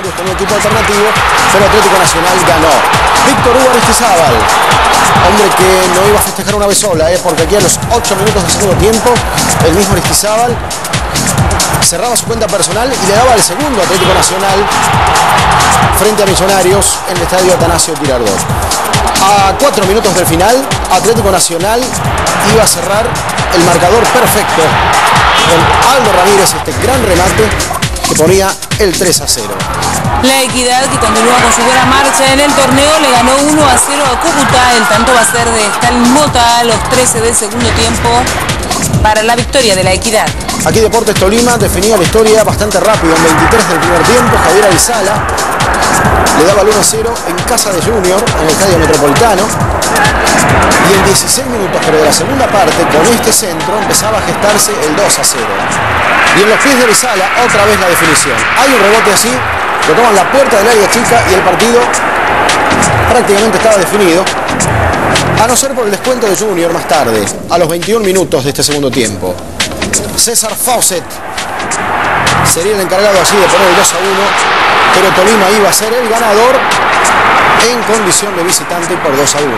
Millonarios un equipo alternativo, pero Atlético Nacional ganó. Víctor Hugo Aristizábal, hombre que no iba a festejar una vez sola, ¿eh? porque aquí a los 8 minutos del segundo tiempo, el mismo Aristizábal cerraba su cuenta personal y le daba el segundo Atlético Nacional frente a Millonarios en el estadio Atanasio Girardot. A cuatro minutos del final, Atlético Nacional iba a cerrar el marcador perfecto con Aldo Ramírez, este gran remate ponía el 3 a 0. La Equidad, que continúa con su buena marcha en el torneo, le ganó 1 a 0 a Cúcuta. El tanto va a ser de Stalin Mota a los 13 del segundo tiempo para la victoria de la Equidad. Aquí Deportes Tolima definía la historia bastante rápido. En 23 del primer tiempo, Javier Arizala le daba el 1 a 0 en casa de Junior, en el Estadio Metropolitano. Y en 16 minutos, pero de la segunda parte, con este centro, empezaba a gestarse el 2 a 0. Y en los pies de Arizala, otra vez la definición. Hay un rebote así, lo toman la puerta del área chica y el partido prácticamente estaba definido. A no ser por el descuento de Junior más tarde, a los 21 minutos de este segundo tiempo. César Fawcett sería el encargado así de poner el 2 a 1, pero Tolima iba a ser el ganador en condición de visitante por 2 a 1.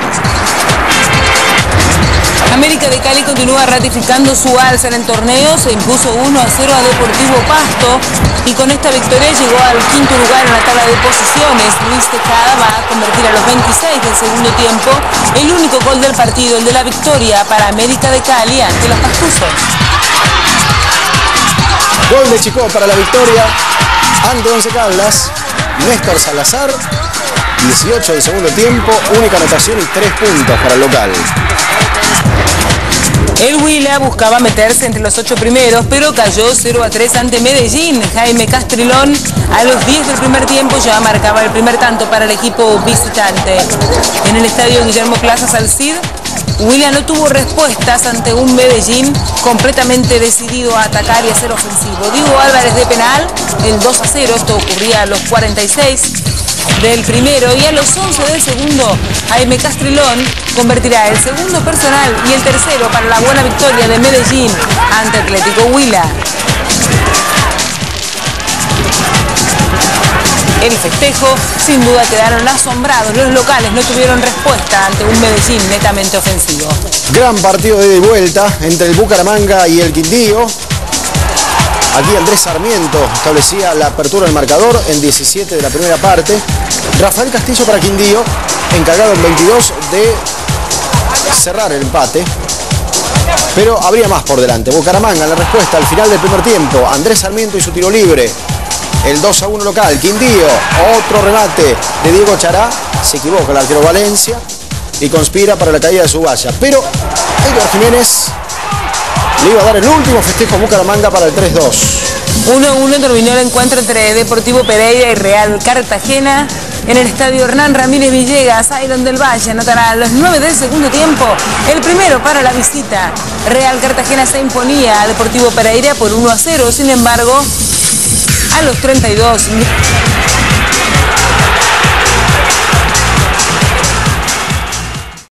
América de Cali continúa ratificando su alza en el torneo, se impuso 1 a 0 a Deportivo Pasto y con esta victoria llegó al quinto lugar en la tabla de posiciones. Luis Tejada va a convertir a los 26 del segundo tiempo el único gol del partido, el de la victoria para América de Cali ante los Pastusos. Gol de Chico para la victoria ante Once Caldas. Néstor Salazar, 18 del segundo tiempo, única anotación y 3 puntos para el local. El Huila buscaba meterse entre los ocho primeros, pero cayó 0 a 3 ante Medellín. Jaime Castrilón a los 10 del primer tiempo ya marcaba el primer tanto para el equipo visitante. En el estadio Guillermo Plaza Salcid, Huila no tuvo respuestas ante un Medellín completamente decidido a atacar y a ser ofensivo. Diego Álvarez de penal, el 2 a 0, esto ocurría a los 46 del primero y a los 11 del segundo, Jaime Castrilón convertirá el segundo personal y el tercero para la buena victoria de Medellín ante Atlético Huila. El festejo, sin duda quedaron asombrados. Los locales no tuvieron respuesta ante un Medellín netamente ofensivo. Gran partido de vuelta entre el Bucaramanga y el Quindío. Aquí Andrés Sarmiento establecía la apertura del marcador en 17 de la primera parte. Rafael Castillo para Quindío, encargado en 22 de cerrar el empate. Pero habría más por delante. Bucaramanga la respuesta al final del primer tiempo. Andrés Sarmiento y su tiro libre. El 2 a 1 local. Quindío, otro remate de Diego Chará. Se equivoca el arquero Valencia y conspira para la caída de su valla. Pero Edgar Jiménez le iba a dar el último festejo a Bucaramanga para el 3-2. 1-1 terminó el encuentro entre Deportivo Pereira y Real Cartagena en el estadio Hernán Ramírez Villegas, Iron del Valle, anotará a los 9 del segundo tiempo, el primero para la visita. Real Cartagena se imponía a Deportivo Pereira por 1 a 0, sin embargo, a los 32